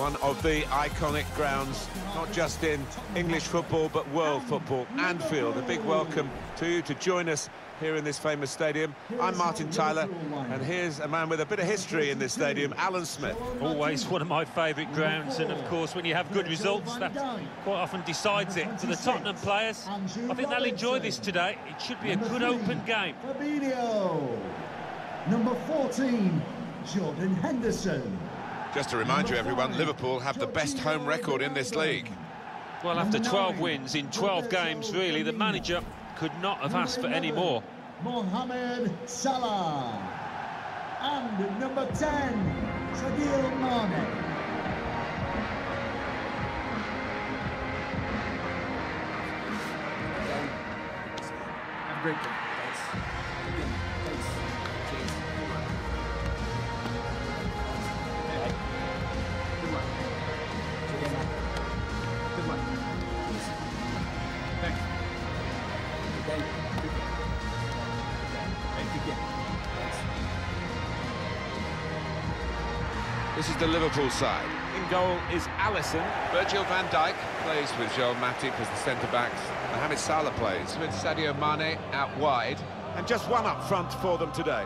one of the iconic grounds, not just in English football, but world football. Anfield, a big welcome to you to join us here in this famous stadium. I'm Martin Tyler, and here's a man with a bit of history in this stadium, Alan Smith. Always one of my favourite grounds, and of course, when you have good results, that quite often decides it. For the Tottenham players, I think they'll enjoy this today. It should be a good open game. Fabinho. Number 14, Jordan Henderson. Just to remind you, everyone, Liverpool have the best home record in this league. Well, after 12 wins in 12 games, really, the manager could not have asked for any more. Mohamed Salah. And number 10, Sadio Mane. Have a great day, Okay. Thank you again. This is the Liverpool side. In goal is Alisson. Virgil van Dijk plays with Joel Matip as the centre-backs. Mohamed Salah plays with Sadio Mane out wide. And just one up front for them today.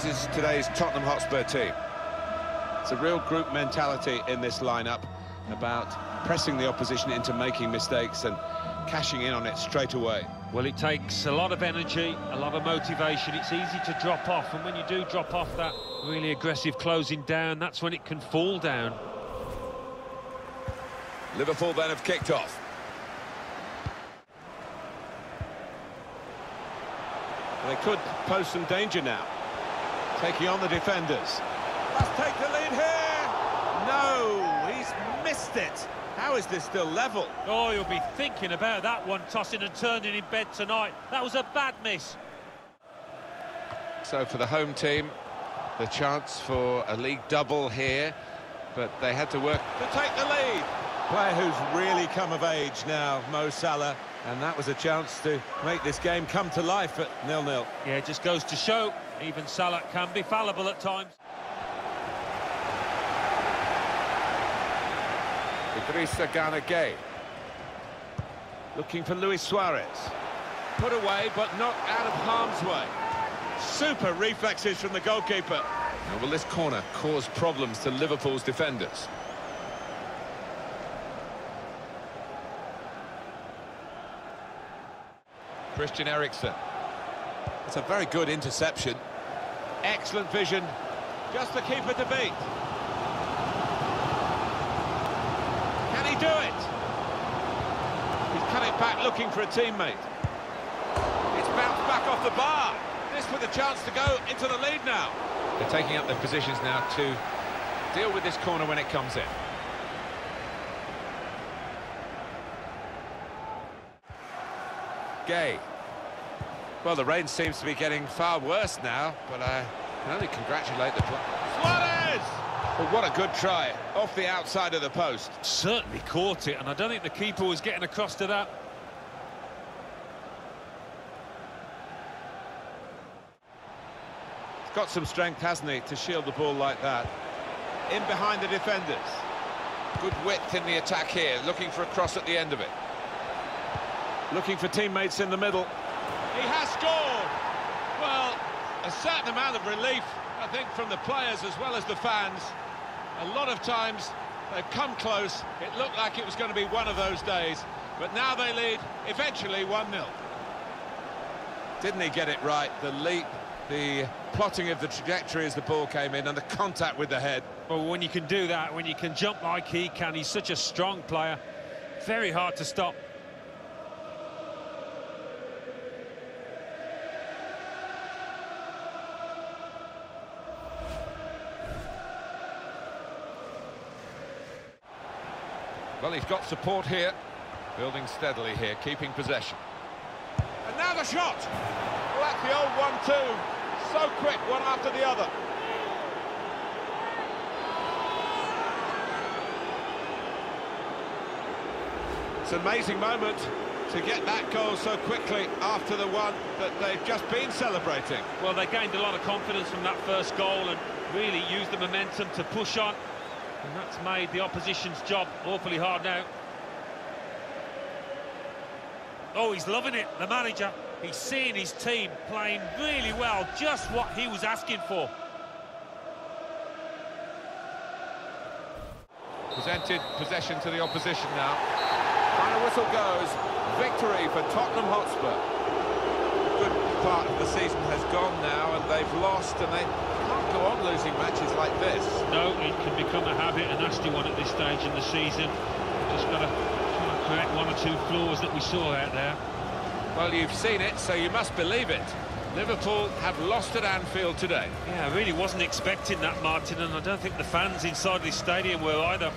This is today's Tottenham Hotspur team. It's a real group mentality in this lineup about pressing the opposition into making mistakes and cashing in on it straight away. Well, it takes a lot of energy, a lot of motivation. It's easy to drop off, and when you do drop off that really aggressive closing down, that's when it can fall down. Liverpool then have kicked off. They could pose some danger now. Taking on the defenders. Must take the lead here! No, he's missed it. How is this still level? Oh, you'll be thinking about that one, tossing and turning in bed tonight. That was a bad miss. So for the home team, the chance for a league double here, but they had to work to take the lead. Player who's really come of age now, Mo Salah, and that was a chance to make this game come to life at nil-nil. Yeah, it just goes to show, even Salah can be fallible at times. Idrissa Gana Gueye. Looking for Luis Suarez. Put away, but not out of harm's way. Super reflexes from the goalkeeper. Now, will this corner cause problems to Liverpool's defenders? Christian Eriksen. It's a very good interception. Excellent vision. Just the keeper to beat. Can he do it? He's cut it back looking for a teammate. It's bounced back off the bar. This with a chance to go into the lead now. They're taking up their positions now to deal with this corner when it comes in. Gueye. Well, the rain seems to be getting far worse now, but I can only congratulate the... Suarez! Well, what a good try, off the outside of the post. Certainly caught it, and I don't think the keeper was getting across to that. He's got some strength, hasn't he, to shield the ball like that. In behind the defenders. Good width in the attack here, looking for a cross at the end of it. Looking for teammates in the middle. He has scored! Well, a certain amount of relief, I think, from the players as well as the fans. A lot of times they've come close. It looked like it was going to be one of those days. But now they lead, eventually 1-0. Didn't he get it right? The leap, the plotting of the trajectory as the ball came in and the contact with the head. Well, when you can do that, when you can jump like he can, he's such a strong player. Very hard to stop. Well, he's got support here. Building steadily here, keeping possession. And now the shot! Well, that's the old one-two. So quick, one after the other. It's an amazing moment. to get that goal so quickly after the one that they've just been celebrating. Well, they gained a lot of confidence from that first goal and really used the momentum to push on. And that's made the opposition's job awfully hard now. Oh, he's loving it, the manager. He's seeing his team playing really well, just what he was asking for. Presented possession to the opposition now. Final whistle goes. Victory for Tottenham Hotspur. Part of the season has gone now and they've lost and they can't go on losing matches like this. No, it can become a habit, a nasty one at this stage in the season. Just got to correct one or two flaws that we saw out there. Well, you've seen it, so you must believe it. Liverpool have lost at Anfield today. Yeah, I really wasn't expecting that, Martin, and I don't think the fans inside the stadium were either.